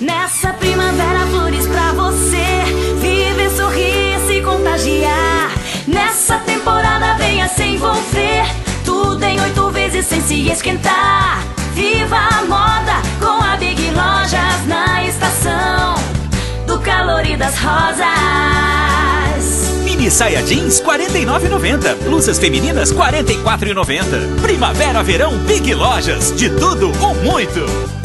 Nessa primavera, flores pra você viver, sorrir, se contagiar. Nessa temporada, venha se envolver. Tudo em oito vezes sem se esquentar. Viva a moda com a Big Lojas na estação do calor e das rosas. Mini saia jeans 49,90. Blusas femininas 44,90. Primavera, verão, Big Lojas. De tudo ou muito.